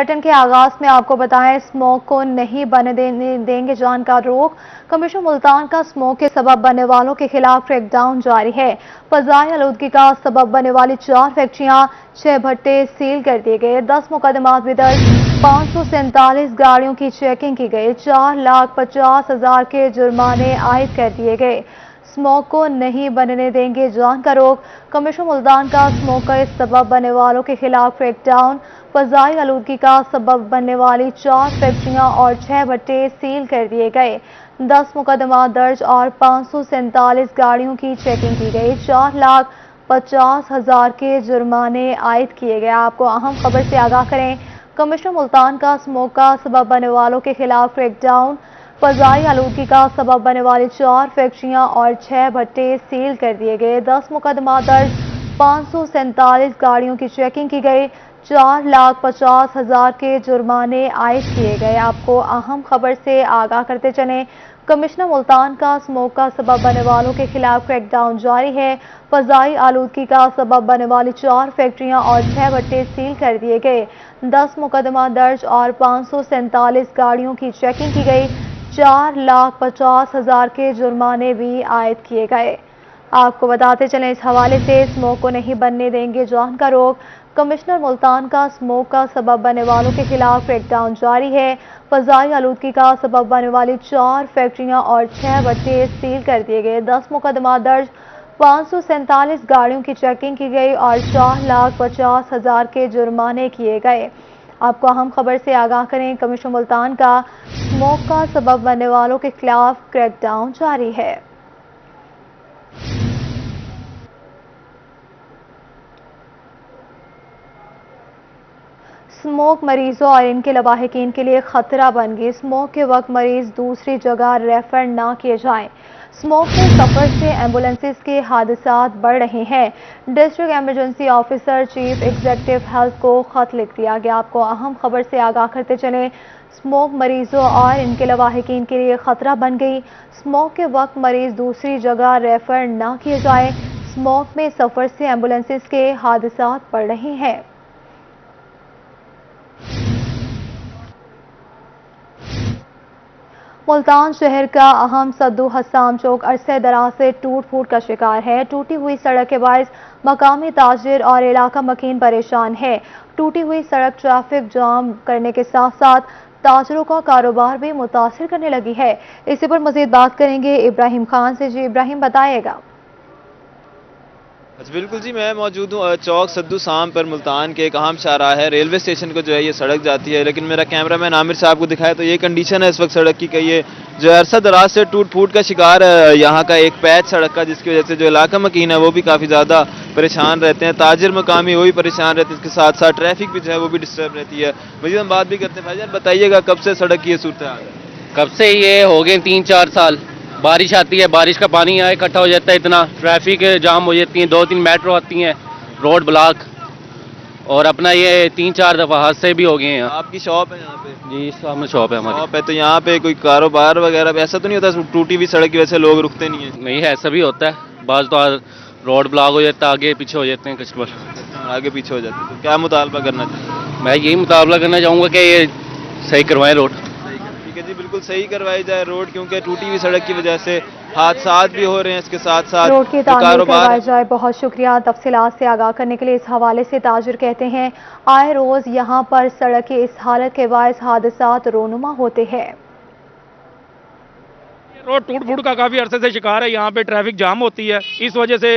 Bulletin के आगाज़ में आपको बताएँ स्मोक को नहीं बने देने, देंगे जान का रोक कमिश्नर मुल्तान का स्मोक के सबब बनने वालों के खिलाफ क्रैकडाउन जारी है। फजाई आलूदगी का सबब बनने वाली चार फैक्ट्रियाँ छह भट्टे सील कर दिए गए। दस मुकदमा भी दर्ज। पाँच सौ सैंतालीस गाड़ियों की चेकिंग की गई। चार लाख पचास हज़ार के जुर्माने आयद कर दिए गए। स्मोक को नहीं बनने देंगे जान का रोक कमिश्नर मुल्तान का स्मोक का सबब बनने वालों के खिलाफ क्रैकडाउन फजाई आलूदगी का सबब बनने वाली चार फैक्ट्रियाँ और छह भट्टे सील कर दिए गए। दस मुकदमा दर्ज और पाँच सौ सैंतालीस गाड़ियों की चेकिंग की गई। चार लाख पचास हज़ार के जुर्माने आयद किए गए। आपको अहम खबर से आगाह करें, कमिश्नर मुल्तान का स्मोक का सबब बनने वालों के खिलाफ क्रैकडाउन फजाई आलूदगी का सबब बनने वाली चार फैक्ट्रियाँ और छह भट्टे सील कर दिए गए। दस मुकदमा दर्ज, पाँच सौ सैंतालीस गाड़ियों की चेकिंग की गई। चार लाख पचास हज़ार के जुर्माने आयद किए गए। आपको अहम खबर से आगाह करते चले। कमिश्नर मुल्तान का स्मोक का सबब बनने वालों के खिलाफ क्रैकडाउन जारी है। फजाई आलूदगी का सबब बनने वाली चार फैक्ट्रियाँ और छह भट्टे सील कर दिए गए। दस मुकदमा दर्ज और पाँच सौ सैंतालीस गाड़ियों की चेकिंग की गई। चार लाख पचास हज़ार के जुर्माने भी आयद किए गए। आपको बताते चलें, इस हवाले से स्मोक को नहीं बनने देंगे जान का रोक कमिश्नर मुल्तान का स्मोक का सबब बनने वालों के खिलाफ क्रैकडाउन जारी है। फजाई आलूदगी का सबब बनने वाली चार फैक्ट्रियाँ और छह भट्टे सील कर दिए गए। दस मुकदमा दर्ज, पाँच सौ सैंतालीस गाड़ियों की चेकिंग की गई और चार लाख पचास हज़ार के जुर्माने किए गए। आपको अहम खबर से आगाह करें, कमिश्नर मुल्तान का स्मोक का सबब बनने वालों के खिलाफ क्रैकडाउन जारी है। स्मोक मरीजों और इनके लवाहकिन के लिए खतरा बन गई। स्मोक के वक्त मरीज़ दूसरी जगह रेफर ना किए जाएँ। स्मोक के सफ़र से एम्बुलेंसेज के हादसा बढ़ रहे हैं। District emergency officer chief executive health को खत लिख दिया गया। आपको अहम खबर से आगाह करते चले। स्मोक मरीजों और इनके लवाहकिन के लिए खतरा बन गई। स्मोक के वक्त मरीज़ दूसरी जगह रेफर ना किए जाए। स्मोक में सफ़र से एम्बुलेंसेज के हादसा बढ़ रहे हैं। मुल्तान शहर का अहम सद्दू हसाम चौक अरसे दराज से टूट फूट का शिकार है। टूटी हुई सड़क के बायस मकामी ताजिर और इलाका मकीन परेशान है। टूटी हुई सड़क ट्रैफ़िक जाम करने के साथ साथ ताजरों का कारोबार भी मुतासर करने लगी है। इसी पर मजीद बात करेंगे इब्राहिम खान से। जी, इब्राहिम बताएगा बिल्कुल जी, मैं मौजूद हूँ चौक सद्दू शाम पर मुल्तान के एक अहम शारा है। रेलवे स्टेशन को जो है ये सड़क जाती है, लेकिन मेरा कैमरा मैन आमिर साहब को दिखाया तो ये कंडीशन है इस वक्त सड़क की कही है जो अरसा दराज से टूट फूट का शिकार है यहाँ का एक पैच सड़क का, जिसकी वजह से जो इलाका मकीन है, वो भी काफ़ी ज़्यादा परेशान रहते हैं। ताजिर मकामी वो भी परेशान रहते हैं, इसके साथ साथ ट्रैफ़िक भी जो है वो भी डिस्टर्ब रहती है। मजीद हम बात भी करते हैं। भाईजान, बताइएगा कब से सड़क की ये सूरत है? कब से ये हो गए तीन चार साल? बारिश आती है बारिश का पानी यहाँ इकट्ठा हो जाता है इतना। ट्रैफ़िक जाम हो जाती है दो तीन मेट्रो आती हैं रोड ब्लॉक। और अपना ये तीन चार दफ़ा हादसे भी हो गए हैं। आपकी शॉप है यहाँ पे? जी सामने शॉप है हमारी। शॉप है तो यहाँ पे कोई कारोबार वगैरह ऐसा तो नहीं होता टूटी हुई सड़क की वजह से लोग रुकते नहीं है? नहीं ऐसा भी होता है। बाज तो रोड ब्लॉक हो जाता है आगे पीछे हो जाते हैं कस्टमर आगे पीछे हो जाते हैं। तो क्या मुतालबा करना चाहिए मैं यही मुताबला करना चाहूँगा कि ये सही करवाएँ रोड। ठीक है जी बिल्कुल सही करवाई जाए रोड क्योंकि टूटी हुई सड़क की वजह से हादसा भी हो रहे हैं इसके साथ साथ रोड की तामीर करवाई जाए। बहुत शुक्रिया तफसीलात से आगाह करने के लिए इस हवाले से ताजिर कहते हैं आए रोज यहाँ पर सड़क की इस हालत के बायस हादसा रोनुमा होते हैं। रोड टूट फूट का काफ़ी अरसे से शिकार है यहाँ पे ट्रैफ़िक जाम होती है। इस वजह से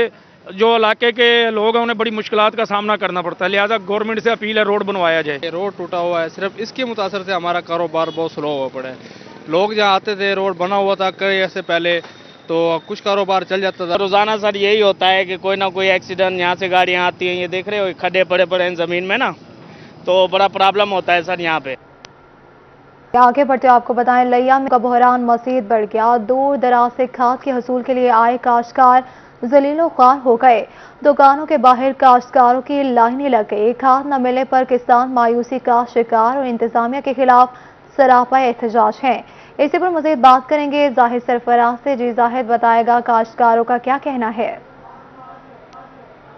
जो इलाके के लोग हैं उन्हें बड़ी मुश्किल का सामना करना पड़ता है। लिहाजा गवर्नमेंट से अपील है रोड बनवाया जाए। रोड टूटा हुआ है सिर्फ़ इसके मुतासर से हमारा कारोबार बहुत स्लो हुआ पड़ा है। लोग जहाँ आते थे रोड बना हुआ था कई ऐसे पहले तो कुछ कारोबार चल जाता था। रोज़ाना सर यही होता है कि कोई ना कोई एक्सीडेंट यहाँ से गाड़ियाँ आती हैं ये देख रहे हो खड्डे पड़े पड़े हैं ज़मीन में ना। तो बड़ा प्रॉब्लम होता है सर यहाँ पे। आगे बढ़ते आपको बताएँ लिया का बहरान मजीद बढ़ गया। दूर दराज से खाद के हसूल के लिए आए काश्तकार जलीलो खार हो गए। दुकानों के बाहर काश्तकारों की लाइनें लग गई। खाद न मिलने पर किसान मायूसी का शिकार और इंतजामिया के खिलाफ सरापा एहतजाज है। इसी पर मजीद बात करेंगे। जाहिद सरफराज से जी जाहिद बताएगा काश्तकारों का क्या कहना है।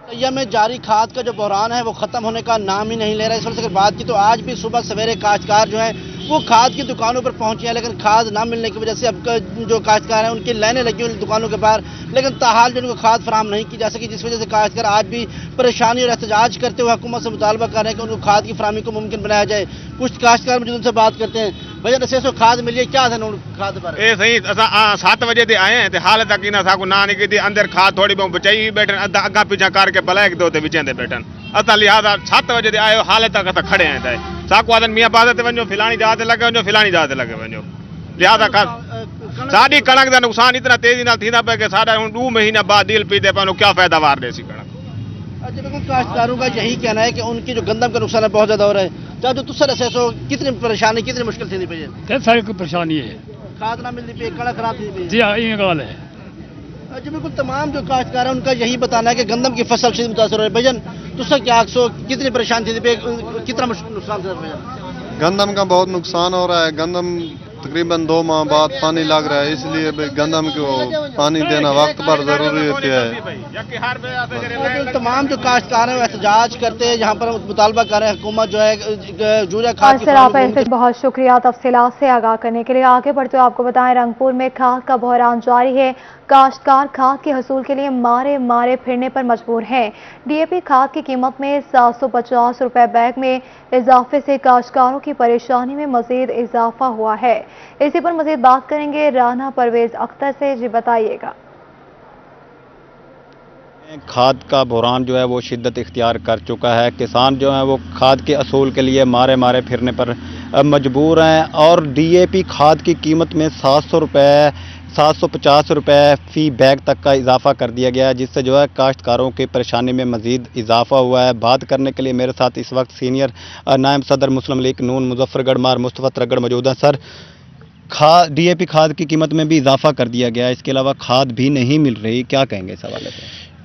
तैया में जारी खाद का जो बहरान है, वो ख़त्म होने का नाम ही नहीं ले रहा। है इस से अगर बात की तो आज भी सुबह सवेरे काश्तकार जो है वो खाद की दुकानों पर पहुँचे हैं, लेकिन खाद ना मिलने की वजह से अब जो काश्तकार हैं, उनकी लाइनें लगी हुई दुकानों के बाहर। लेकिन ताहाल जो उनको खाद फराम नहीं की जा सकी, जिस वजह से काश्तकार आज भी परेशानी और एहतजाज करते हुए हुकूमत से मुतालबा कर रहे हैं कि उनको खाद की फरामी को मुमकिन बनाया जाए। कुछ काश्तकार मौजूद उनसे बात करते हैं। भैया, दसे सो खाद मिली क्या था खाद पर? ए, सही सत्त बजे ते आए हैं हाल तक ना निकली थी। अंदर खाद थोड़ी बहुत बचाई बैठन, अद्धा अग्गा पीछा करके भलाए दो बैठन। असां लिहाजा सत्त बजे ते आयो हाल तक असां खड़े आहियूं ते साकू आदन मियाँ बाद ते वञो फिलानी जहाज़ ते लगे वञो फिलानी जहाज़ ते लगे वञो। लिहाजा साडी कणक का नुकसान इतना तेज़ी नाल थींदा पे कि हुन दो महीना बाद दिल पीते क्या पैदावार देसी कणक? अच्छा बिल्कुल काश्तकारों का यही कहना है कि उनकी जो गंदम का नुकसान है बहुत ज़्यादा हो रहा है। चाहे जो तुसर ऐसे सो कितनी परेशानी कितनी मुश्किल थी पे ते सारी कोई परेशानी है? खाद ना मिलती पे कणक खराब थी जी हाँ ये गाल है। अच्छा बिल्कुल तमाम जो काश्तकार है उनका यही बताना है कि गंदम की फ़सल से मुतासर हो रही है। भजन तुसर क्या सो कितनी परेशान थी पे कितना नुकसान था भजन गंदम का बहुत नुकसान हो रहा है। गंदम तकरीबन दो माह बाद पानी लग रहा है इसलिए गंदम को पानी देना वक्त पर ज़रूरी होती है। तो तमाम जो काश्तकार हैं एहतजाज करते हैं यहाँ पर मुतालबा कर रहे हैं हुकूमत जो है यूरिया खाद सर आप बहुत शुक्रिया तफसीलात से आगाह करने के लिए। आगे बढ़ते हुए आपको बताएँ रंगपुर में खाद का बहरान जारी है। काश्तकार खाद के हसूल के लिए मारे मारे फिरने पर मजबूर हैं। डीएपी खाद की कीमत में सात सौ पचास रुपये बैग में इजाफे से काश्तकारों की परेशानी में मजीद इजाफा हुआ है। इसी पर मजीद बात करेंगे राना परवेज अख्तर से। जी बताइएगा। खाद का बुरान जो है वो शिद्दत इख्तियार कर चुका है। किसान जो है वो खाद के असूल के लिए मारे मारे फिरने पर मजबूर हैं और डीएपी खाद की कीमत में सात सौ रुपये सात सौ पचास रुपये फ़ी बैग तक का इजाफा कर दिया गया है जिससे जो है काश्तकारों की परेशानी में मज़ीद इजाफा हुआ है। बात करने के लिए मेरे साथ इस वक्त सीनियर नायब सदर मुस्लिम लीग नून मुजफ्फरगढ़ मार मुस्तफ़ा तरगढ़ मौजूद हैं। सर खाद डीएपी खाद की कीमत में भी इजाफा कर दिया गया है। इसके अलावा खाद भी नहीं मिल रही, क्या कहेंगे इस हवाले से?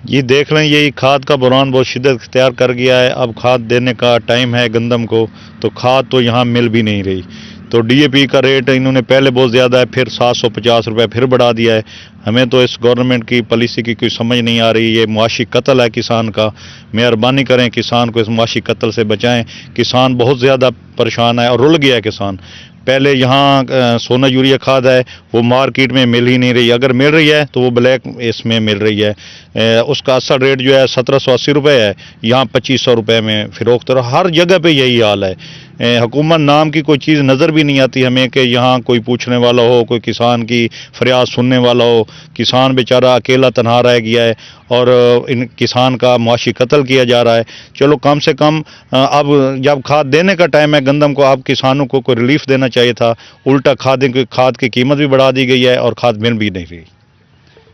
ये देख लें यही खाद का बुरान बहुत शिदत इख्तियार कर गया है। अब खाद देने का टाइम है गंदम को तो खाद तो यहाँ मिल भी नहीं रही। तो डीएपी का रेट इन्होंने पहले बहुत ज़्यादा है, फिर सात सौ पचास रुपये फिर बढ़ा दिया है। हमें तो इस गवर्नमेंट की पॉलिसी की कोई समझ नहीं आ रही, ये मुआशी कत्ल है किसान का। मेहरबानी करें किसान को इस मुआशी कत्ल से बचाएँ। किसान बहुत ज़्यादा परेशान है और रुल गया है किसान। पहले यहाँ सोना यूरिया खाद है वो मार्केट में मिल ही नहीं रही। अगर मिल रही है तो वो ब्लैक इसमें मिल रही है। ए, उसका असल रेट जो है सत्रह सौ अस्सी रुपये है। यहाँ पच्चीस सौ रुपये में फ़रोख्त फिरोख्त हर जगह पे यही हाल है। हुकूमत नाम की कोई चीज़ नज़र भी नहीं आती हमें कि यहाँ कोई पूछने वाला हो कोई किसान की फरियाद सुनने वाला हो। किसान बेचारा अकेला तनहा रह गया है। और इन किसान का मुआशी कत्ल किया जा रहा है। चलो, कम से कम अब जब खाद देने का टाइम है, गंदम को आप किसानों को कोई रिलीफ देना चाहिए था। उल्टा खाद खाद की कीमत भी बढ़ा दी गई है और खाद मिल भी नहीं रही।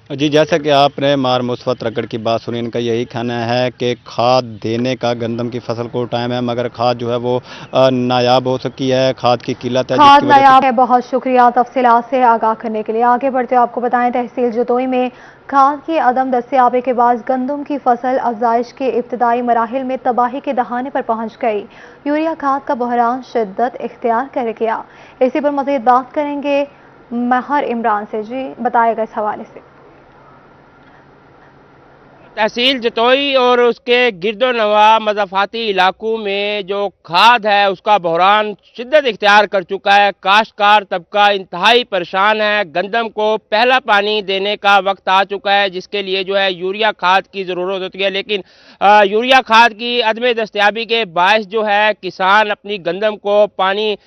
जी जैसा कि आपने मार मुस्फत रगड़ की बात सुनी इनका यही कहना है कि खाद देने का गंदम की फ़सल को टाइम है मगर खाद जो है वो नायाब हो सकी है खाद की किल्लत है खाद नायाब है बहुत शुक्रिया तफसीलात से आगाह करने के लिए। आगे बढ़ते हुए आपको बताएँ तहसील जतोई में खाद की अदम दस्तियाबी के बाद गंदम की फ़सल अफजाइश के इब्तदाई मराहल में तबाही के दहाने पर पहुँच गई। यूरिया खाद का बहरान शिद्दत इख्तियार कर गया। इसी पर मजीद बात करेंगे महर इमरान से। जी बताएगा इस हवाले से। तहसील जतोई और उसके गिरदो नवा मजाफाती इलाकों में जो खाद है, उसका बहरान शिद्दत इख्तियार कर चुका है। काश्तकार तबका इंतहाई परेशान है। गंदम को पहला पानी देने का वक्त आ चुका है, जिसके लिए जो है यूरिया खाद की ज़रूरत होती है। लेकिन यूरिया खाद की अदम दस्तियाबी के बायस जो है, किसान अपनी गंदम को पानी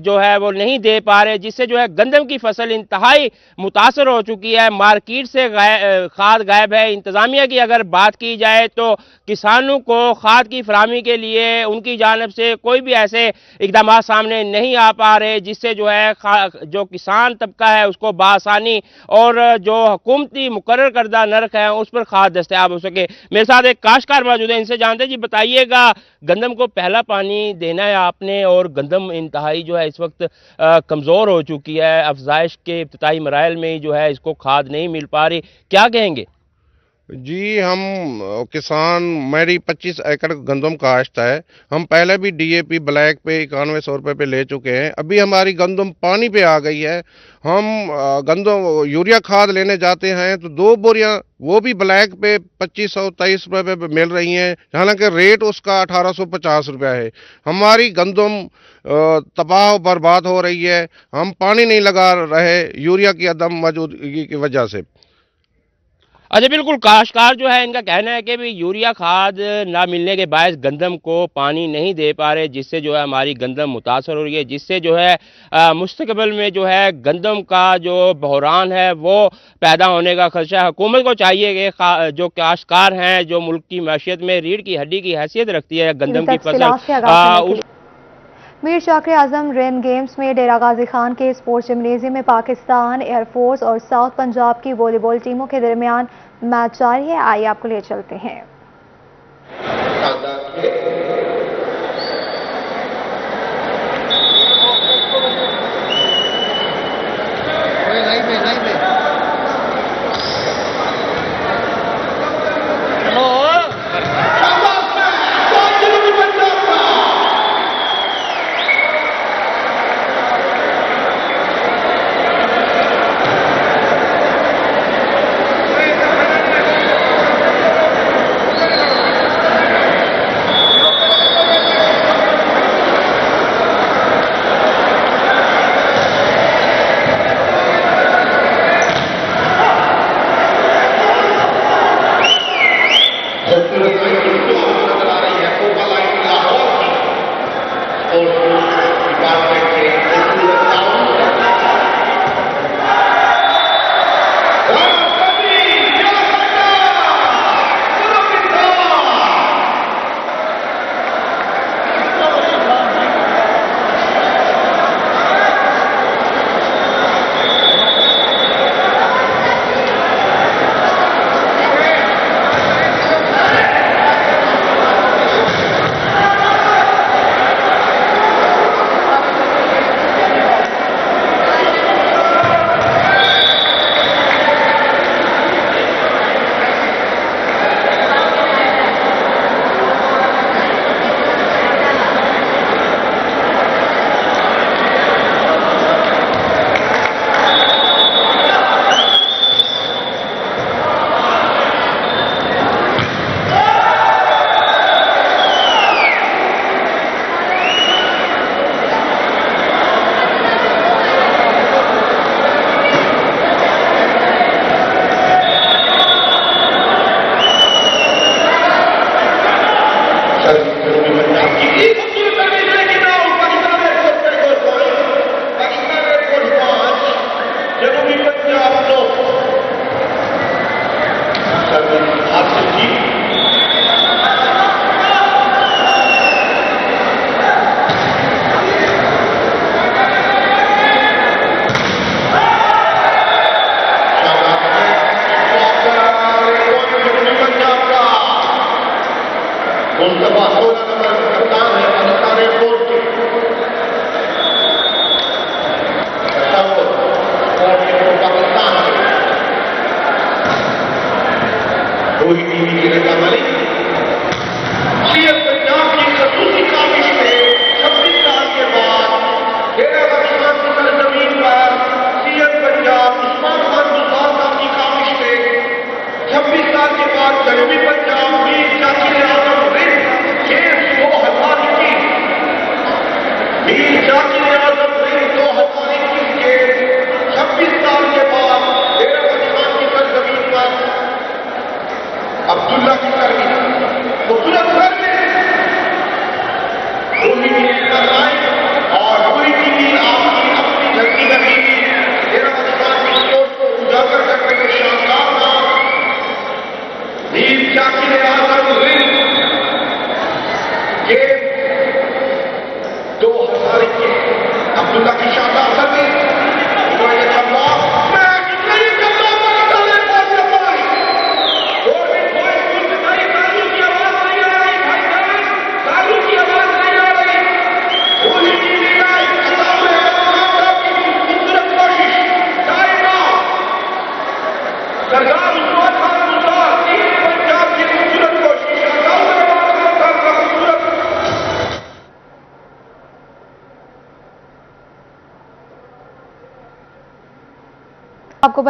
जो है वो नहीं दे पा रहे, जिससे जो है गंदम की फ़सल इंतहाई मुतासर हो चुकी है। मार्केट से खाद गायब है। इंतज़ामिया की अगर बात की जाए तो किसानों को खाद की फरहमी के लिए उनकी जानब से कोई भी ऐसे इकदाम सामने नहीं आ पा रहे, जिससे जो है जो किसान तबका है उसको बासानी और जो हुकूमती मुकर करदा नर्क है उस पर खाद दस्तियाब हो सके। मेरे साथ एक काशकार मौजूद है, इनसे जानते जी बताइएगा, गंदम को पहला पानी देना है आपने और गंदम इंतहाई जो है इस वक्त कमज़ोर हो चुकी है। अफजाइश के इब्तदाई मराइल में ही जो है इसको खाद नहीं मिल पा रही। क्या कहेंगे? जी, हम किसान, मेरी 25 एकड़ गंदम काश्त है। हम पहले भी डीएपी ब्लैक पे, इक्यानवे सौ रुपये पे ले चुके हैं। अभी हमारी गंदम पानी पे आ गई है। हम गंदम, यूरिया खाद लेने जाते हैं तो दो बोरियाँ, वो भी ब्लैक पे पच्चीस सौ तेईस रुपये पे मिल रही हैं। हालाँकि रेट उसका अठारह सौ पचास रुपया है। हमारी गंदम तबाह, बर्बाद हो रही है। हम पानी नहीं लगा रहे, यूरिया की अदम मौजूदगी की वजह से। अच्छा बिल्कुल काश्तकार जो है इनका कहना है कि भी यूरिया खाद ना मिलने के बायस गंदम को पानी नहीं दे पा रहे जिससे जो है हमारी गंदम मुतासर हो रही है जिससे जो है मुस्तबल में जो है गंदम का जो बहरान है वो पैदा होने का खदशा है। हुकूमत को चाहिए कि जो काश्तकार हैं जो मुल्क की मैशियत में रीढ़ की हड्डी की हैसियत रखती है गंदम की फ़सल मीर शाकर आज़म रेन गेम्स में डेरा गाजी खान के स्पोर्ट्स जिमनेजियम में पाकिस्तान एयरफोर्स और साउथ पंजाब की वॉलीबॉल टीमों के दरमियान मैच जारी है। आइए आपको ले चलते हैं।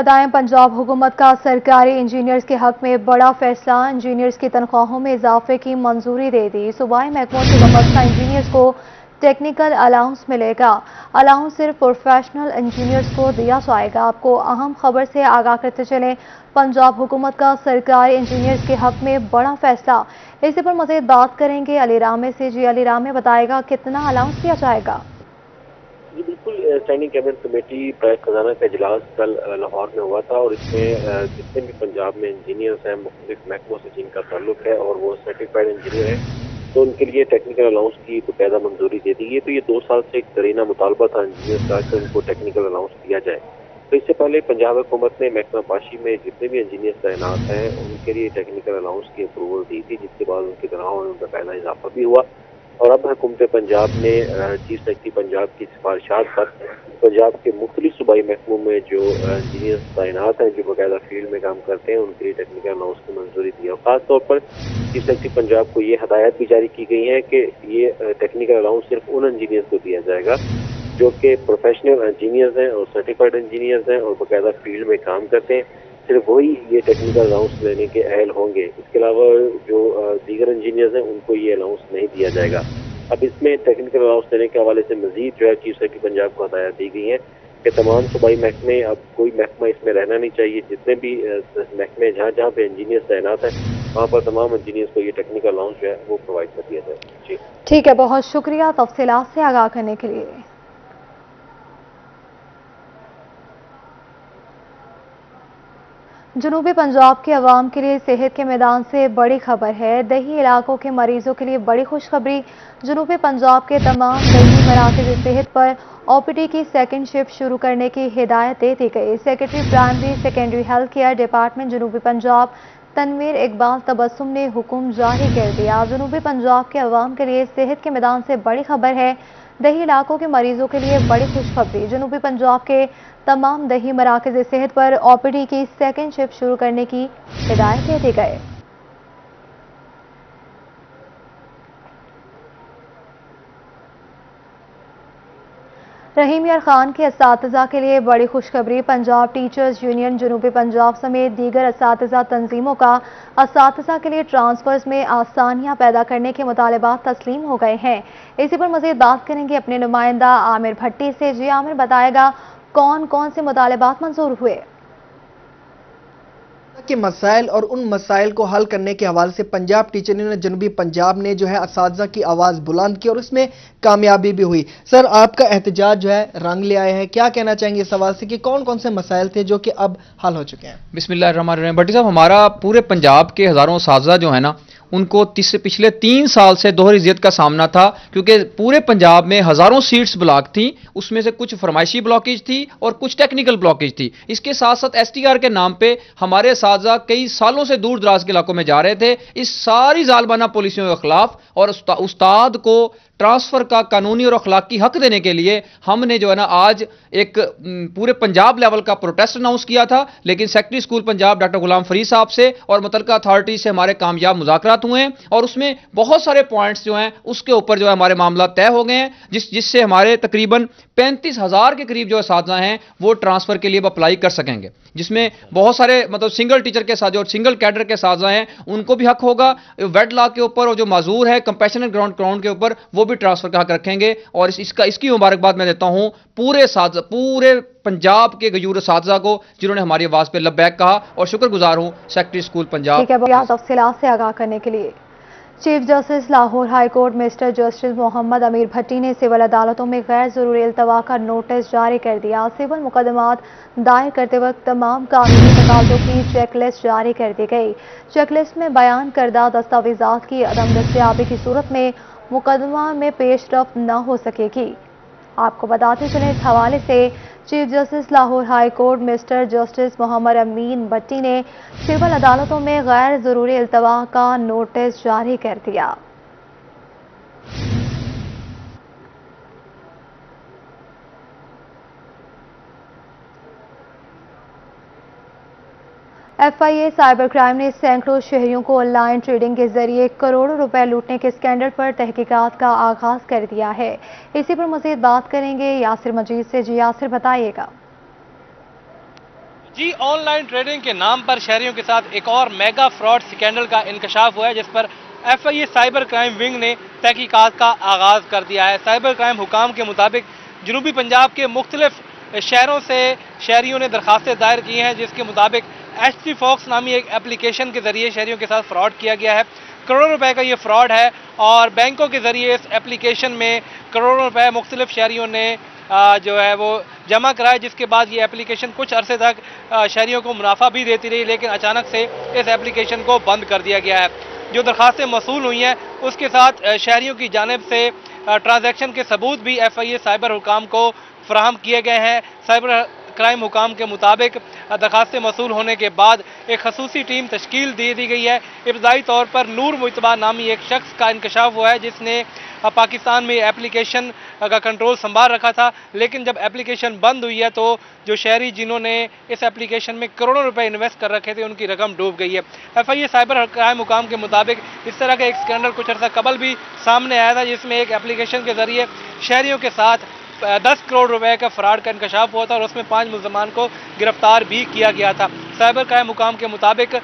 बताएँ, पंजाब हुकूमत का सरकारी इंजीनियर्स के हक में बड़ा फैसला। इंजीनियर्स की तनख्वाहों में इजाफे की मंजूरी दे दी। सूबाई महकमों से वाबस्ता इंजीनियर्स को टेक्निकल अलाउंस मिलेगा। अलाउंस सिर्फ़ प्रोफेशनल इंजीनियर्स को दिया जाएगा। आपको अहम खबर से आगाह करते चले। पंजाब हुकूमत का सरकारी इंजीनियर्स के हक में बड़ा फैसला। इसी पर मजीद बात करेंगे अली रामे से जी। अली रामे बताएगा कितना अलाउंस दिया जाएगा। जी, बिल्कुल स्टैंडिंग कैबिनेट कमेटी प्राइस खजाना का इजलास कल लाहौर में हुआ था और इसमें जितने भी पंजाब में इंजीनियर्स हैं, मुख्तलिफ़ महकमों से जिनका ताल्लुक है और वो सर्टिफाइड इंजीनियर है तो उनके लिए टेक्निकल अलाउंस की बाकायदा मंजूरी दे दी है। तो ये दो साल से एक तरीना मुतालबा था इंजीनियर का कि उनको टेक्निकल अलाउंस दिया जाए। तो इससे पहले पंजाब हुकूमत ने महकमा पाशी में जितने भी इंजीनियर तैनात हैं, उनके लिए टेक्निकल अलाउंस की अप्रूवल दी थी, जिसके बाद उनकी तनख्वाह में बाकायदा इजाफा भी हुआ। और अब हुकूमत पंजाब ने चीफ सेक्रेटरी पंजाब की सिफारिशात पर पंजाब के मुख्तलिफ़ सूबाई महकमों में जो इंजीनियर्स तैनात हैं, जो बाकायदा फ़ील्ड में काम करते हैं, उनके लिए टेक्निकल अलाउंस की मंजूरी दी है। और ख़ासतौर पर चीफ सेक्रेटरी पंजाब को ये हदायत भी जारी की गई है कि ये टेक्निकल अलाउंस सिर्फ़ उन इंजीनियर्स को दिया जाएगा जो कि प्रोफेशनल इंजीनियर्स हैं और सर्टिफाइड इंजीनियर्स हैं और बाकायदा फ़ील्ड में काम करते हैं। सिर्फ़ वही ये टेक्निकल अलाउंस लेने के अहल होंगे। इसके अलावा जो दीगर इंजीनियर्स हैं, उनको ये अलाउंस नहीं दिया जाएगा। अब इसमें टेक्निकल अलाउंस देने के हवाले से मजीद जो है चीफ सेक्रेटरी पंजाब को हदायत दी गई है कि तमाम सूबाई महकमे, अब कोई महकमा इसमें रहना नहीं चाहिए। जितने भी महकमे जहाँ जहाँ पे इंजीनियर तैनात हैं, वहाँ पर तमाम इंजीनियर्स को ये टेक्निकल अलाउंस जो है वो प्रोवाइड कर दिया जाए। जी। ठीक है, बहुत शुक्रिया तफसीलात से आगाह करने के लिए। जनूबी पंजाब के अवाम के लिए सेहत के मैदान से बड़ी खबर है। दही इलाकों के मरीजों के लिए बड़ी खुशखबरी। जनूबी पंजाब के तमाम दही मराकज सेहत पर ओपीडी की सेकेंड शिफ्ट शुरू करने की हिदायत दे दी गई। Secretary primary secondary health care department जनूबी पंजाब, तनवीर इकबाल तबसुम ने हुक्म जारी कर दिया। जनूबी पंजाब के अवाम के लिए सेहत के मैदान से बड़ी खबर है। दही इलाकों के मरीजों के लिए बड़ी खुशखबरी। जनूबी पंजाब के तमाम दही मराकज सेहत पर ओपीडी की सेकेंड शिफ्ट शुरू करने की हिदायत दे गए रहीम यार खान के इस के लिए बड़ी खुशखबरी। पंजाब टीचर्स यूनियन जनूबी पंजाब समेत दीगर इस तंजीमों का इस के लिए ट्रांसफर्स में आसानियाँ पैदा करने के मुतालबात तस्लीम हो गए हैं। इसी पर मजीद बात करेंगे अपने नुमाइंदा आमिर भट्टी से। जी आमिर, बताएगा कौन कौन से मुतालबात मंजूर हुए? के मसाइल और उन मसाइल को हल करने के हवाले से पंजाब टीचर यूनियन जनूबी पंजाब ने जो है इस की आवाज़ बुलंद की और इसमें कामयाबी भी हुई। सर आपका एहतजाज जो है रंग ले आए हैं। क्या कहना चाहेंगे इस हवाले से कि कौन कौन से मसाइल थे जो कि अब हल हो चुके हैं? बिस्मिल्लाह भट्टी साहब हमारा पूरे पंजाब के हज़ारों साजा जो है ना उनको पिछले तीन साल से दोहरी जिद का सामना था, क्योंकि पूरे पंजाब में हज़ारों सीट्स ब्लॉक थी, उसमें से कुछ फरमाइशी ब्लॉकेज थी और कुछ टेक्निकल ब्लॉकेज थी। इसके साथ साथ एसटीआर के नाम पे हमारे साजा कई सालों से दूर दराज के इलाकों में जा रहे थे। इस सारी जालबाना पॉलिसियों के खिलाफ और उस्ताद को ट्रांसफ़र का कानूनी और अखलाकी हक देने के लिए हमने जो है ना आज एक पूरे पंजाब लेवल का प्रोटेस्ट अनाउंस किया था। लेकिन secretary school Punjab doctor Ghulam Farid sahab से और मुतल अथॉरिटी से हमारे कामयाब मुजाकर हुए हैं और उसमें बहुत सारे पॉइंट्स जो हैं उसके ऊपर जो है हमारे मामला तय हो गए हैं जिस जिससे हमारे तकरीबन पैंतीस हज़ार के करीब जो इस हैं वो ट्रांसफ़र के लिए अप्लाई कर सकेंगे। जिसमें बहुत सारे मतलब सिंगल टीचर के साथ जो सिंगल कैडर के साथ हैं उनको भी हक होगा। वेड लॉ के ऊपर और जो माजूर है कंपेशनल ग्राउंड ग्राउंड के ऊपर वो भी ट्रांसफ़र का हक रखेंगे। और इस, इसका इसकी मुबारकबाद मैं देता हूँ पूरे साथ पूरे पंजाब के गयूर साजा को, जिन्होंने हमारी आवाज़ पे लबैक कहा, और शुक्रगुजार हूँ सेक्रेटरी स्कूल पंजाब। तफसीत से आगाह करने के लिए। Chief justice Lahore high court mister justice Mohammad Amir Bhatti ने सिविल अदालतों में गैर ज़रूरी अल्तवा का नोटिस जारी कर दिया। सिविल मुकदमात दायर करते वक्त तमाम कानूनी तकाजों की चेकलिस्ट जारी कर दी गई। चेकलिस्ट में बयान करदा दस्तावेजात की अदम दस्तियाबी की सूरत में मुकदमा में पेशरफ न हो सकेगी। आपको बताते चले इस हवाले से chief justice Lahore high court mister justice Mohammad Ameen Bhatti ने सिविल अदालतों में गैर ज़रूरी अल्तवा का नोटिस जारी कर दिया। एफआईए साइबर क्राइम ने सैकड़ों शहरियों को ऑनलाइन ट्रेडिंग के ज़रिए करोड़ों रुपए लूटने के स्कैंडल पर तहकीकात का आगाज़ कर दिया है। इसी पर मजीद बात करेंगे। यासिर मजीद से जी यासिर बताइएगा। जी, ऑनलाइन ट्रेडिंग के नाम पर शहरियों के साथ एक और मेगा फ्रॉड स्कैंडल का इंकशाफ हुआ है, जिस पर F I A cyber crime wing ने तहकीकात का आगाज़ कर दिया है। साइबर क्राइम हुकाम के मुताबिक जनूबी पंजाब के मुख्तलिफ़ शहरों से शहरियों ने दरखास्तें दायर की हैं, जिसके मुताबिक एच टी फॉक्स नामी एक एप्लीकेशन के ज़रिए शहरियों के साथ फ्रॉड किया गया है। करोड़ों रुपए का ये फ्रॉड है और बैंकों के ज़रिए इस एप्लीकेशन में करोड़ों रुपए मुख्तलिफ़ शहरियों ने जो है वो जमा कराए, जिसके बाद ये एप्लीकेशन कुछ अरसे तक शहरियों को मुनाफा भी देती रही, लेकिन अचानक से इस एप्लीकेशन को बंद कर दिया गया है। जो दरखास्तें मसूल हुई हैं, उसके साथ शहरियों की जानब से ट्रांजैक्शन के सबूत भी एफ़ आई ए साइबर हुकाम को फ्राहम किए गए हैं। साइबर क्राइम हुकाम के मुताबिक दरखास्तें मसूल होने के बाद एक खसूसी टीम तश्कील दे दी गई है। इब्तदाई तौर पर नूर मुतबा नामी एक शख्स का इंकशाफ हुआ है, जिसने पाकिस्तान में एप्लीकेशन का कंट्रोल संभाल रखा था। लेकिन जब एप्लीकेशन बंद हुई है तो जो शहरी जिन्होंने इस एप्लीकेशन में करोड़ों रुपए इन्वेस्ट कर रखे थे, उनकी रकम डूब गई है। F I A cyber crime मुकाम के मुताबिक इस तरह का एक स्कैंडल कुछ अर्सा कबल भी सामने आया था, जिसमें एक एप्लीकेशन के ज़रिए शहरियों के साथ दस करोड़ रुपए का फ्रॉड का इंकशाफ हुआ था और उसमें पाँच मुलजमान को गिरफ़्तार भी किया गया था। साइबर क्राइम मुकाम के मुताबिक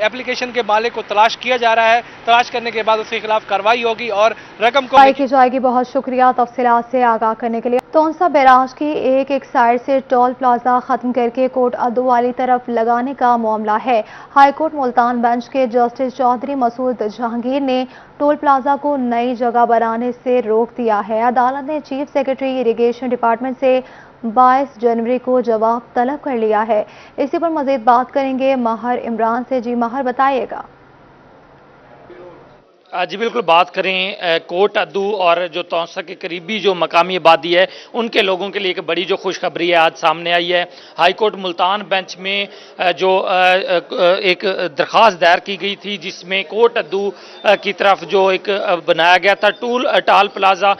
एप्लीकेशन के मालिक को तलाश किया जा रहा है। तलाश करने के बाद उसके खिलाफ कार्रवाई होगी और रकम को की जाएगी। बहुत शुक्रिया तफसीत से आगाह करने के लिए। तोनसा बैराज की एक एक साइड से टोल प्लाजा खत्म करके कोर्ट अदू वाली तरफ़ लगाने का मामला है। हाईकोर्ट मुल्तान बेंच के जस्टिस चौधरी मसूद जहांगीर ने टोल प्लाजा को नई जगह बनाने से रोक दिया है। अदालत ने चीफ सेक्रेटरी इरीगेशन डिपार्टमेंट से 22 जनवरी को जवाब तलब कर लिया है। इसी पर मजीद बात करेंगे। माहर इमरान से। जी, माहर बताइएगा। जी, बिल्कुल बात करें कोट अद्दू और जो तौसा के करीबी जो मकामी आबादी है, उनके लोगों के लिए एक बड़ी जो खुशखबरी है आज सामने आई है। हाई कोर्ट मुल्तान बेंच में जो एक दरख्वास्त दायर की गई थी, जिसमें कोट अद्दू की तरफ़ जो एक बनाया गया था, टूल टाल प्लाजा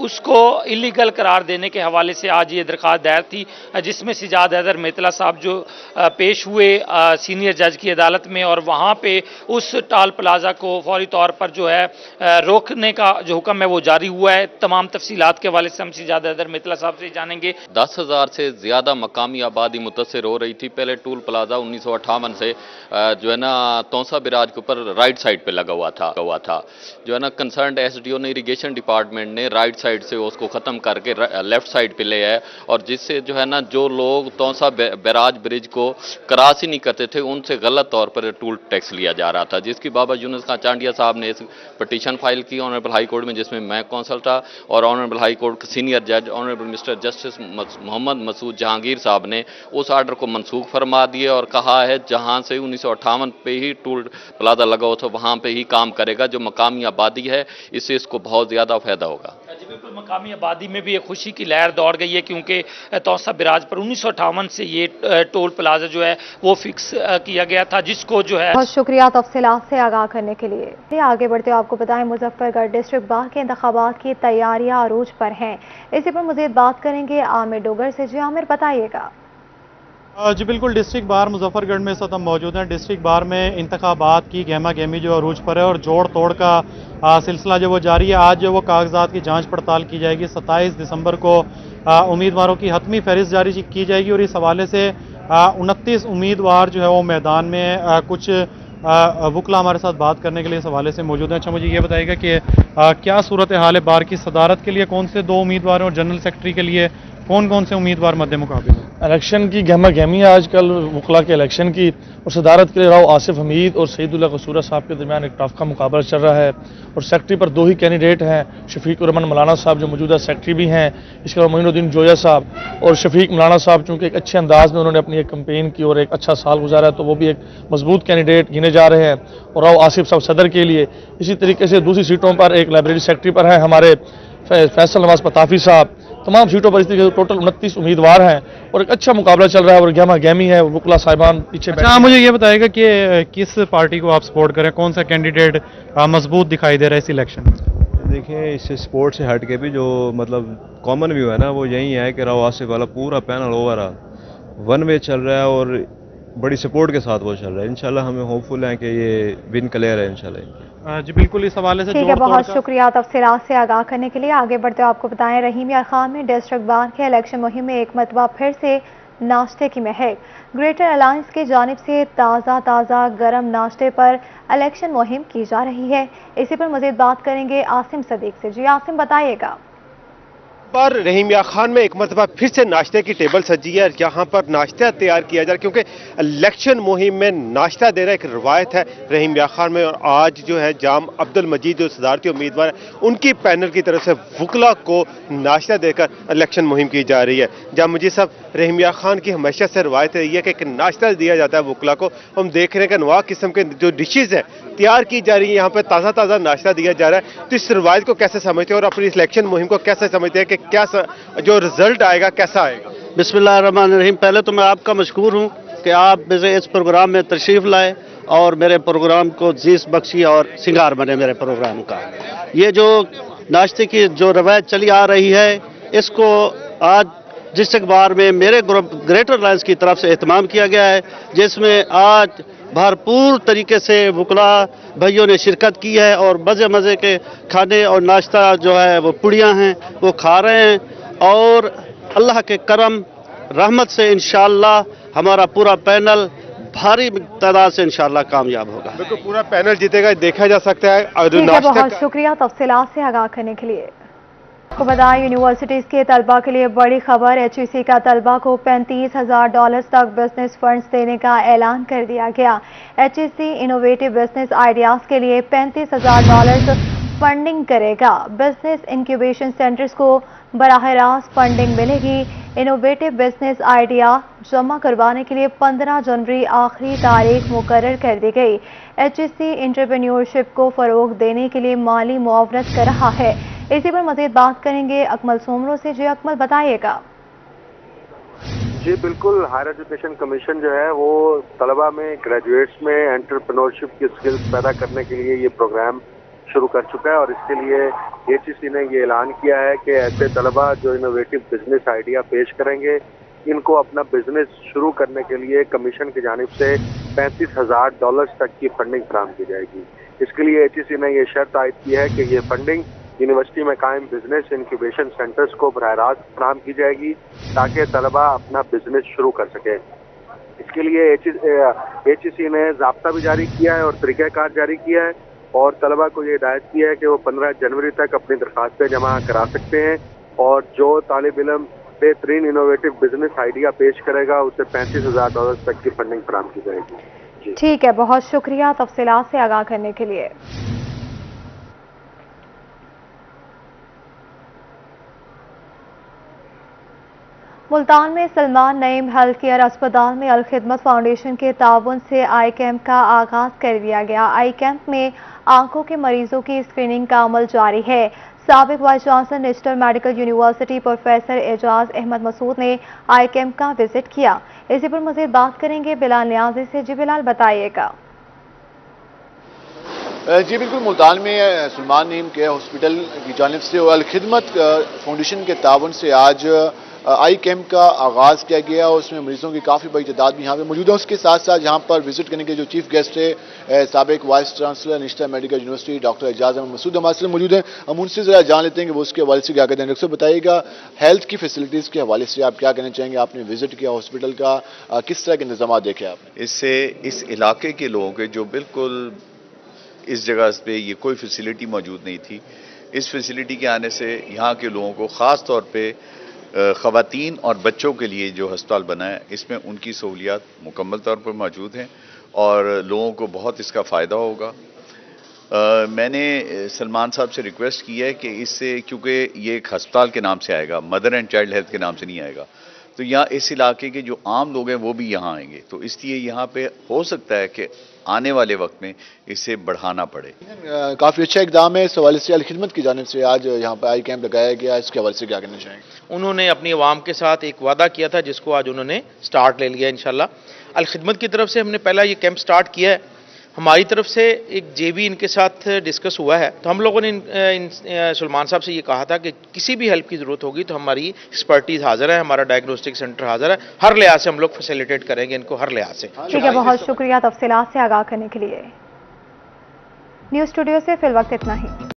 उसको इलीगल करार देने के हवाले से आज ये दरख्वास्त दायर थी जिसमें सिजाद हैदर मेतला साहब जो पेश हुए सीनियर जज की अदालत में, और वहाँ पर उस टाल प्लाजा को फौरी तौर पर पर जो है रोकने का जो हुक्म है वो जारी हुआ है। तमाम तफसीलात के वाले से हम ज़्यादा मितला साहब से जानेंगे। दस हज़ार से ज़्यादा मकामी आबादी मुतासर हो रही थी। पहले टूल प्लाजा उन्नीस सौ अट्ठावन से जो है ना, तोसा बिराज के ऊपर राइट साइड पर लगा हुआ था हुआ था। जो है ना कंसर्न एस डी ओ ने इरीगेशन डिपार्टमेंट ने राइट साइड से उसको ख़त्म करके लेफ़्ट साइड पर ले आए और जिससे जो है ना, जो लोग तोसा बैराज ब्रिज को क्रॉस ही नहीं करते थे, उनसे गलत तौर पर टूल टैक्स लिया जा रहा था। जिसकी बाबा यूनुस खान चांडिया साहब ने इस पटिशन फ़ाइल की ऑनरेबल हाई कोर्ट में जिसमें मैं कौंसल था और ऑनरेबल हाई कोर्ट के सीनियर जज honourable mister justice Mohammad Masood Jahangir sahab ने उस आर्डर को मनसूख फरमा दिए और कहा है जहाँ से उन्नीस सौ अठावन पे ही टूल प्लाजा लगा हो तो वहाँ पे ही काम करेगा जो मकामी आबादी है इससे इसको बहुत ज़्यादा फ़ायदा होगा। बिल्कुल मकामी आबादी में भी एक खुशी की लहर दौड़ गई है क्योंकि तोसा बिराज पर उन्नीस सौ अठावन से ये टोल प्लाजा जो है वो फिक्स किया गया था जिसको जो है बहुत शुक्रिया तफसीलात से आगाह करने के लिए। आगे बढ़ते हुए आपको बताएँ मुजफ्फरगढ़ डिस्ट्रिक्ट बार के इंतबात की तैयारियाँ अरूज पर हैं। इसी पर मजीद बात करेंगे आमिर डोगर से। जी आमिर बताइएगा। जी बिल्कुल डिस्ट्रिक्ट बार मुजफ्फरगढ़ में इस हम मौजूद हैं। डिस्ट्रिक्ट बार में इंतबात की गहमा गहमी जो अरूज पर है और जोड़ तोड़ का सिलसिला जो वो जारी है आज जो वो कागजात की जाँच पड़ताल की जाएगी। 27 दिसंबर को उम्मीदवारों की हतमी फहरिस्त जारी की जाएगी और इस हवाले से उनतीस उम्मीदवार जो है वो मैदान में आ, कुछ वकला हमारे साथ बात करने के लिए इस हवाले से मौजूद हैं। अच्छा मुझे ये बताएगा कि आ, क्या सूरत हाल है बार की सदारत के लिए? कौन से दो उम्मीदवार हैं और जनरल सेक्रेटरी के लिए कौन कौन से उम्मीदवार मध्य मुकाबले इलेक्शन की गहमा गहमी है आजकल, वकला के इलेक्शन की। और सदारत के लिए राव आसिफ हमीद और सईदुल्ला कसूरा साहब के दरमियान एक टफ का मुकाबला चल रहा है। और सेक्रेटरी पर दो ही कैंडिडेट हैं, शफीक रमन मौलाना साहब, जो मौजूदा सेक्रेटरी भी हैं, इसके अलावा मोइनुद्दीन जोया साहब और शफीक मौलाना साहब, चूँकि एक अच्छे अंदाज में उन्होंने अपनी एक कंपेन की और एक अच्छा साल गुजारा है तो वो भी एक मज़बूत कैंडिडेट गिने जा रहे हैं। और राव आसिफ साहब सदर के लिए। इसी तरीके से दूसरी सीटों पर एक लाइब्रेरी सेक्रेटरी पर है हमारे फैसल नवाज़ पताफी साहब। तमाम सीटों पर इस तरीके टोटल उनतीस उम्मीदवार हैं और एक अच्छा मुकाबला चल रहा है और गहमा गहमी है वकला साहिबान पीछे अच्छा मुझे ये बताएगा कि किस पार्टी को आप सपोर्ट करें कौन सा कैंडिडेट मज़बूत दिखाई दे रहा है इस इलेक्शन में? देखिए इस स्पोर्ट से हट के भी जो मतलब कॉमन व्यू है ना वो यही है कि राव आसिफ वाला पूरा पैनल ओवर वन वे चल रहा है और बड़ी सपोर्ट के साथ वो चल रहा है। इंशाल्लाह हमें होपफुल है कि ये विन क्लियर है इंशाल्लाह। जी बिल्कुल इस हवाले से ठीक है बहुत शुक्रिया तफसीत से आगाह करने के लिए। आगे बढ़ते आपको बताएँ रहीम या खान में डिस्ट्रिक्ट बार के इलेक्शन मुहिम में एक मतबा फिर से नाश्ते की महक। ग्रेटर अलायंस की जानब से ताज़ा ताज़ा गर्म नाश्ते पर इलेक्शन मुहिम की जा रही है। इसी पर मजीद बात करेंगे आसिम सदीक से। जी आसिम बताइएगा। बार रहीमिया खान में एक मरतबा फिर से नाश्ते की टेबल सजी है यहाँ पर नाश्ता तैयार किया जा रहा है, क्योंकि इलेक्शन मुहिम में नाश्ता देना एक रवायत है रहीमिया खान में और आज जो है जाम अब्दुल मजीद जो सदारती उम्मीदवार है, उनकी पैनल की तरफ़ से वकला को नाश्ता देकर इलेक्शन मुहिम की जा रही है। जाम मजीद साहब रहीमिया खान की हमेशा से रवायत रही है कि एक नाश्ता दिया जाता है वकला को। हम देख रहे हैं कि नवा किस्म के जो डिशेज है, तैयार की जा रही है। यहाँ पर ताज़ा ताज़ा नाश्ता दिया जा रहा है। तो इस रवायत को कैसे समझते हैं और अपनी इलेक्शन मुहिम को कैसे समझते हैं कि क्या जो रिज़ल्ट आएगा, कैसा आएगा? बिस्मिल्लाहिर्रहमानिर्रहीम। पहले तो मैं आपका मशहूर हूँ कि आप मुझे इस प्रोग्राम में तशरीफ़ लाए और मेरे प्रोग्राम को जीस बख्शी और सिंगार बने मेरे प्रोग्राम का। ये जो नाश्ते की जो रवायत चली आ रही है, इसको आज डिस्ट्रिक्ट बार में मेरे ग्रुप ग्रेटर लाइन्स की तरफ़ से अहतमाम किया गया है जिसमें आज भरपूर तरीके से वकला भाइयों ने शिरकत की है और मज़े मज़े के खाने और नाश्ता जो है वो पुड़ियाँ हैं वो खा रहे हैं और अल्लाह के करम रहमत से इन हमारा पूरा पैनल भारी तादाद से इंशाल्लाह कामयाब होगा। बिल्कुल पूरा पैनल जीतेगा देखा जा सकता है। और है बहुत शुक्रिया तफसीलात से आगाह करने के लिए। आपको बताएँ यूनिवर्सिटीज के तलबा के लिए बड़ी खबर एच ई सी का तलबा को पैंतीस हज़ार डॉलर तक बिज़नेस फंड्स देने का ऐलान कर दिया गया। H E C innovative business ideas के लिए पैंतीस हज़ार डॉलर फंडिंग करेगा। बिज़नेस इंक्यूबेशन सेंटर्स को बराह रास्त फंडिंग मिलेगी। इनोवेटिव बिज़नेस आइडिया जमा करवाने के लिए 15 जनवरी आखिरी तारीख मुकर्र कर दी गई। एच एस सी इंटरप्रेन्योरशिप को फरोग देने के लिए माली मुआवनत कर रहा है। इसी पर मजीद बात करेंगे अकमल सोमरों से। जी अकमल, बताइएगा। जी, बिल्कुल। हायर एजुकेशन कमीशन जो है, वो तलबा में ग्रेजुएट्स में एंटरप्रेन्योरशिप की स्किल्स पैदा करने के लिए ये प्रोग्राम शुरू कर चुका है और इसके लिए एचईसी ने ये ऐलान किया है कि ऐसे तलबा जो इनोवेटिव बिज़नेस आइडिया पेश करेंगे, इनको अपना बिज़नेस शुरू करने के लिए कमीशन की जानब से पैंतीस हज़ार डॉलर तक की फंडिंग फराम की जाएगी। इसके लिए एचईसी ने ये शर्त आयद की है कि ये फंडिंग यूनिवर्सिटी में कायम बिज़नेस इंक्यूबेशन सेंटर्स को बरह रास्त फराम की जाएगी, ताकि तलबा अपना बिज़नेस शुरू कर सके। इसके लिए एच ने जब्ता भी जारी किया है और तरीक़ाकार जारी किया है, और तलबा को ये हिदायत की है कि वो 15 जनवरी तक अपनी दरखास्तें जमा करा सकते हैं, और जो तालब इलम बेहतरीन इनोवेटिव बिज़नेस आइडिया पेश करेगा। उसे पैंतीस हज़ार डॉलर तक की फंडिंग फराम की जाएगी। ठीक है, बहुत शुक्रिया तफसीलात से आगाह करने के लिए। मुल्तान में सलमान नईम हेल्थ केयर अस्पताल में अलखिदमत फाउंडेशन के ताउन से आई कैंप का आगाज़ कर दिया गया। आई कैंप में आँखों के मरीजों की स्क्रीनिंग का अमल जारी है। सबक vice chancellor national medical university professor Ejaz Ahmad Masood ने आई कैम्प का विज़िट किया। इसी पर मजीद बात करेंगे बिलाल न्याजी से। जी बिलाल, बताइएगा। जी बिल्कुल, मुल्तान में सलमान नीम के हॉस्पिटल की जानब से अलखिदमत फाउंडेशन के तावन से आज आई कैंप का आगाज़ किया गया और उसमें मरीजों की काफ़ी बड़ी तादाद भी यहाँ पे मौजूद है। उसके साथ साथ यहाँ पर विज़िट करने के जो चीफ गेस्ट है सबक vice chancellor Nishtar medical university doctor Ejaz Ahmad Masood हमारे मौजूद हैं। हम उनसे ज़रा जान लेते हैं कि वो उसके हवाले से क्या कहते हैं। डॉक्टर बताइएगा, हेल्थ की फैसिलिटीज़ के हवाले से आप क्या कहना चाहेंगे? आपने विज़िट किया हॉस्पिटल का किस तरह के इंतज़ाम देखे आपने? इससे इस इलाके के लोगों जो बिल्कुल इस जगह पे ये कोई फैसिलिटी मौजूद नहीं थी। इस फैसिलिटी के आने से यहाँ के लोगों को ख़ास तौर पे ख़वातीन और बच्चों के लिए जो हस्पताल बना है इसमें उनकी सहूलियात मुकम्मल तौर पर मौजूद हैं और लोगों को बहुत इसका फ़ायदा होगा। आ, मैंने सलमान साहब से रिक्वेस्ट की है कि इससे क्योंकि ये एक हस्पताल के नाम से आएगा मदर एंड चाइल्ड हेल्थ के नाम से नहीं आएगा तो यहाँ इस इलाके के जो आम लोग हैं वो भी यहाँ आएँगे। तो इसलिए यहाँ पे हो सकता है कि आने वाले वक्त में इसे बढ़ाना पड़े। काफ़ी अच्छा इकदाम है इस हवाले से अलखिदमत की जानब से आज यहाँ पर आई कैंप लगाया गया इसके हवाले से क्या कहना चाहेंगे? उन्होंने अपनी आवाम के साथ एक वादा किया था जिसको आज उन्होंने स्टार्ट ले लिया इंशाल्लाह। अलखिदमत की तरफ़ से हमने पहला ये कैंप स्टार्ट किया है। हमारी तरफ़ से एक जे भी इनके साथ डिस्कस हुआ है। तो हम लोगों ने इन, इन, सलमान साहब से ये कहा था कि किसी भी हेल्प की ज़रूरत होगी तो हमारी एक्सपर्टीज हाजिर है हमारा डायग्नोस्टिक सेंटर हाजिर है। हर लिहाज से हम लोग फैसिलिटेट करेंगे इनको हर लिहाज से। ठीक है बहुत शुक्रिया तफसीलात से आगाह करने के लिए। न्यूज़ स्टूडियो से फिल वक्त इतना ही।